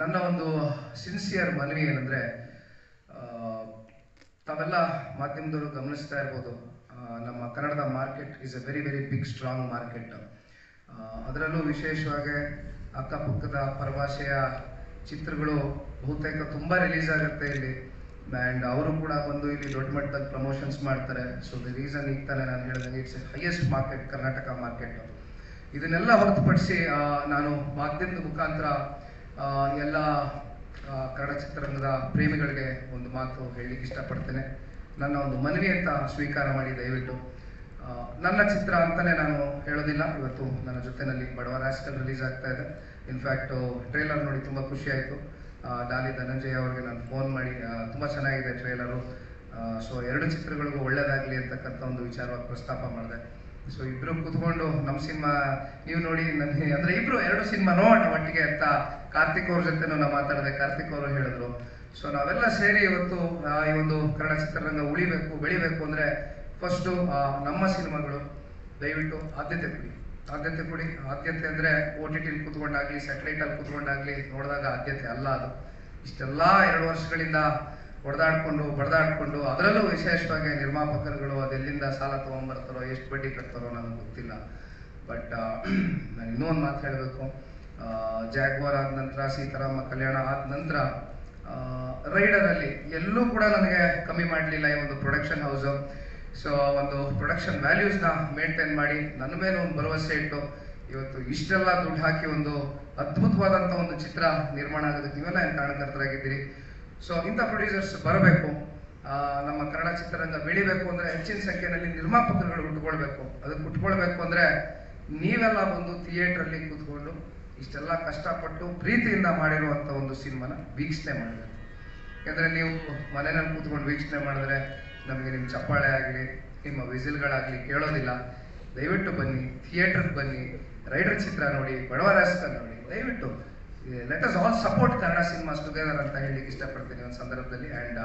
ನನ್ನ ಒಂದು ಸಿನ್ಸಿಯರ್ ಮನವಿ ಏನಂದ್ರೆ ತಾವೆಲ್ಲ ಮಾಧ್ಯಮದವರು ಗಮನಿಸ್ತಾ ಇರ್ಬೋದು ನಮ್ಮ ಕನ್ನಡದ market is a very very big strong market ಅದರಲ್ಲೂ ವಿಶೇಷವಾಗಿ ಅಕ್ಕಪಕ್ಕದ ಪರಭಾಷೆಯ ಚಿತ್ರಗಳು ಬಹುತೇಕ ತುಂಬ ರಿಲೀಸ್ ಆಗುತ್ತೆ ಇಲ್ಲಿ. ಆ್ಯಂಡ್ ಅವರು ಕೂಡ ಬಂದು ಇಲ್ಲಿ ದೊಡ್ಡ ಮಟ್ಟದಲ್ಲಿ ಪ್ರಮೋಷನ್ಸ್ ಮಾಡ್ತಾರೆ. ಸೊ ದ ರೀಸನ್ ಈಗ ತಾನೇ ನಾನು ಹೇಳಿದಂಗೆ it's highest market Karnataka market ಇದನ್ನೆಲ್ಲ ಹೊರತುಪಡಿಸಿ ನಾನು ಮಾಧ್ಯಮದ ಮುಖಾಂತರ ಎಲ್ಲ ಕನ್ನಡ ಚಿತ್ರರಂಗದ ಪ್ರೇಮಿಗಳಿಗೆ ಒಂದು ಮಾತು ಹೇಳಲಿಕ್ಕೆ ಇಷ್ಟಪಡ್ತೇನೆ. ನನ್ನ ಒಂದು ಮನವಿ ಅಂತ ಸ್ವೀಕಾರ ಮಾಡಿ ದಯವಿಟ್ಟು. ನನ್ನ ಚಿತ್ರ ಅಂತಲೇ ನಾನು ಹೇಳೋದಿಲ್ಲ. ಇವತ್ತು ನನ್ನ ಜೊತೆನಲ್ಲಿ ಬಡವ ರಾಜ್ಕಲ್ ರಿಲೀಸ್ ಆಗ್ತಾ ಇದೆ. ಇನ್ಫ್ಯಾಕ್ಟ್ ಟ್ರೇಲರ್ ನೋಡಿ ತುಂಬ ಖುಷಿ ಆಯಿತು. ಡಾಲಿ ಧನಂಜಯ ಅವರಿಗೆ ನಾನು ಫೋನ್ ಮಾಡಿ ತುಂಬ ಚೆನ್ನಾಗಿದೆ ಟ್ರೇಲರು ಸೊ ಎರಡು ಚಿತ್ರಗಳಿಗೂ ಒಳ್ಳೆಯದಾಗಲಿ ಅಂತಕ್ಕಂಥ ಒಂದು ವಿಚಾರವಾಗಿ ಪ್ರಸ್ತಾಪ ಮಾಡಿದೆ. ಸೊ ಇಬ್ರು ಕೂತ್ಕೊಂಡು ನಮ್ಮ ಸಿನಿಮಾ ನೀವು ನೋಡಿ ನನಗೆ ಅಂದರೆ ಇಬ್ರು ಎರಡು ಸಿನಿಮಾ ನೋಡೋಣ ಒಟ್ಟಿಗೆ ಅಂತ ಕಾರ್ತಿಕ್ ಅವ್ರ ಜೊತೆನೂ ನಾವು ಮಾತಾಡಿದೆ. ಕಾರ್ತಿಕ್ ಅವರು ಹೇಳಿದ್ರು. ಸೊ ನಾವೆಲ್ಲ ಸೇರಿ ಇವತ್ತು ಈ ಒಂದು ಕನ್ನಡ ಚಿತ್ರರಂಗ ಉಳಿಬೇಕು, ಬೆಳಿಬೇಕು ಅಂದ್ರೆ ಫಸ್ಟು ನಮ್ಮ ಸಿನಿಮಾಗಳು. ದಯವಿಟ್ಟು ಆದ್ಯತೆ ಕೊಡಿ. ಆದ್ಯತೆ ಕೊಡಿ. ಆದ್ಯತೆ ಅಂದ್ರೆ ಒ ಟಿ ಟಿಲಿ ಕೂತ್ಕೊಂಡಾಗ್ಲಿ ಸ್ಯಾಟಲೈಟ್ ಅಲ್ಲಿ ಕೂತ್ಕೊಂಡಾಗ್ಲಿ ನೋಡಿದಾಗ ಆದ್ಯತೆ ಅಲ್ಲ ಅದು. ಇಷ್ಟೆಲ್ಲ ಎರಡು ವರ್ಷಗಳಿಂದ ಹೊಡೆದಾಡ್ಕೊಂಡು, ಬಡ್ದಾಡ್ಕೊಂಡು, ಅದರಲ್ಲೂ ವಿಶೇಷವಾಗಿ ನಿರ್ಮಾಪಕರುಗಳು ಅದೆಲ್ಲಿಂದ ಸಾಲ ತಗೊಂಡ್ಬರ್ತಾರೋ ಎಷ್ಟು ಬಡ್ಡಿ ಕಟ್ತಾರೋ ನನಗೆ ಗೊತ್ತಿಲ್ಲ. ಬಟ್ ನಾನು ಇನ್ನೂ ಒಂದು ಮಾತು ಹೇಳಬೇಕು. ಜಾಗ್ವಾರ್ ಆದ ನಂತರ ಸೀತಾರಾಮ ಕಲ್ಯಾಣ ಆದ ನಂತರ ರೈಡರ್ ಅಲ್ಲಿ ಎಲ್ಲೂ ಕೂಡ ನನಗೆ ಕಮ್ಮಿ ಮಾಡಲಿಲ್ಲ ಈ ಒಂದು ಪ್ರೊಡಕ್ಷನ್ ಹೌಸ್ ಸೊ ಒಂದು ಪ್ರೊಡಕ್ಷನ್ ವ್ಯಾಲ್ಯೂಸ್ನ ಮೇಂಟೈನ್ ಮಾಡಿ ನನ್ನ ಮೇಲೆ ಒಂದು ಭರವಸೆ ಇಟ್ಟು ಇವತ್ತು ಇಷ್ಟೆಲ್ಲ ದುಡ್ಡು ಹಾಕಿ ಒಂದು ಅದ್ಭುತವಾದಂಥ ಒಂದು ಚಿತ್ರ ನಿರ್ಮಾಣ ಆಗೋದಕ್ಕೆ ನೀವೆಲ್ಲ ಏನು ಕಾರಣಕರ್ತರಾಗಿದ್ದೀರಿ ಸೊ ಇಂಥ ಪ್ರೊಡ್ಯೂಸರ್ಸ್ ಬರಬೇಕು. ಆ, ನಮ್ಮ ಕನ್ನಡ ಚಿತ್ರರಂಗ ಬೆಳಿಬೇಕು ಅಂದ್ರೆ ಹೆಚ್ಚಿನ ಸಂಖ್ಯೆಯಲ್ಲಿ ನಿರ್ಮಾಪಕರುಗಳು ಉಟ್ಕೊಳ್ಬೇಕು. ಅದಕ್ಕೆ ಉಟ್ಕೊಳ್ಬೇಕು ಅಂದ್ರೆ ನೀವೆಲ್ಲ ಬಂದು ಥಿಯೇಟ್ರಲ್ಲಿ ಕೂತ್ಕೊಂಡು ಇಷ್ಟೆಲ್ಲ ಕಷ್ಟಪಟ್ಟು ಪ್ರೀತಿಯಿಂದ ಮಾಡಿರುವಂಥ ಒಂದು ಸಿನಿಮಾನ ವೀಕ್ಷಣೆ ಮಾಡಬೇಕು ಯಾಕಂದ್ರೆ ನೀವು ಮನೆಯಲ್ಲಿ ಕೂತ್ಕೊಂಡು ವೀಕ್ಷಣೆ ಮಾಡಿದ್ರೆ ನಮಗೆ ನಿಮ್ಮ ಚಪ್ಪಾಳೆ ಆಗಲಿ, ನಿಮ್ಮ ವಿಸಿಲ್ಗಳಾಗಲಿ ಕೇಳೋದಿಲ್ಲ. ದಯವಿಟ್ಟು ಬನ್ನಿ, ಥಿಯೇಟರ್ಗೆ ಬನ್ನಿ ರೈಡರ್ ಚಿತ್ರ ನೋಡಿ ಬಡವ ರಾಸ್ಕಲ್ ನೋಡಿ. ದಯವಿಟ್ಟು let us all support Kannada cinemas together ಅಂತ ಹೇಳಲಿಕ್ಕೆ ಇಷ್ಟಪಡ್ತೀನಿ ಒಂದು ಸಂದರ್ಭದಲ್ಲಿ. ಆ್ಯಂಡ್